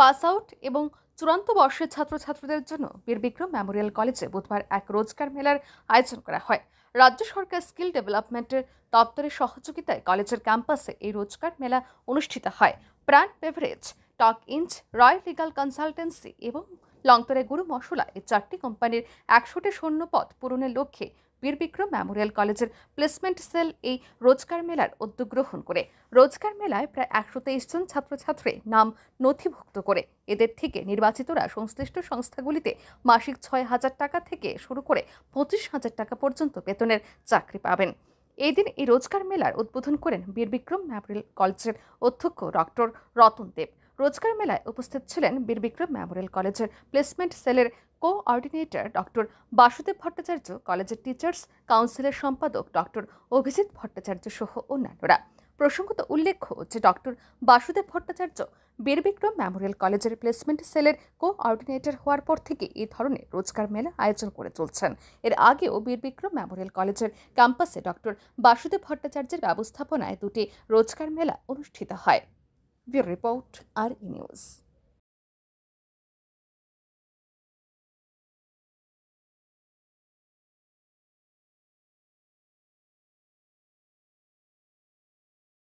Pass out এবং চূড়ান্ত বর্ষের ছাত্রছাত্রীদের জন্য বীর বিক্রম মেমোরিয়াল কলেজে বুধবার এক রোজগার মেলার আয়োজন করা হয়। রাজ্য সরকার স্কিল ডেভেলপমেন্টের দপ্তরের সহযোগিতায় কলেজের ক্যাম্পাসে এই রোজগার মেলা অনুষ্ঠিত হয়। প্রাণ বেভারেজ, টক ইঞ্চ, রয়্যাল লিগাল কনসালটেন্সি এবং লংতরে গুরু মশলা এই চারটি কোম্পানির একশোটি শূন্যপদ পূরণের লক্ষ্যে বীরবিক্রম মেমোরিয়াল কলেজের প্লেসমেন্ট সেল এই রোজগার মেলার উদ্যোগ গ্রহণ করে। রোজগার মেলায় প্রায় একশো তেইশ জন ছাত্রছাত্রী নাম নথিভুক্ত করে। এদের থেকে নির্বাচিতরা সংশ্লিষ্ট সংস্থাগুলিতে মাসিক ছয় হাজার টাকা থেকে শুরু করে পঁচিশ হাজার টাকা পর্যন্ত বেতনের চাকরি পাবেন। এই দিন এই রোজগার মেলার উদ্বোধন করেন বীরবিক্রম মেমোরিয়াল কলেজের অধ্যক্ষ ডক্টর রতন দেব। রোজগার মেলায় উপস্থিত ছিলেন বীর বিক্রম মেমোরিয়াল কলেজের প্লেসমেন্ট সেলের কোঅর্ডিনেটর ডক্টর বাসুদেব ভট্টাচার্য, কলেজের টিচার্স কাউন্সিলের সম্পাদক ডক্টর অভিজিৎ ভট্টাচার্য সহ অন্যান্যরা। প্রসঙ্গত উল্লেখ্য যে ডক্টর বাসুদেব ভট্টাচার্য বীরবিক্রম মেমোরিয়াল কলেজের প্লেসমেন্ট সেলের কোঅর্ডিনেটর হওয়ার পর থেকে এই ধরনের রোজগার মেলা আয়োজন করে চলছেন। এর আগেও বীরবিক্রম মেমোরিয়াল কলেজের ক্যাম্পাসে ডক্টর বাসুদেব ভট্টাচার্যের ব্যবস্থাপনায় দুটি রোজগার মেলা অনুষ্ঠিত হয়। we report our news.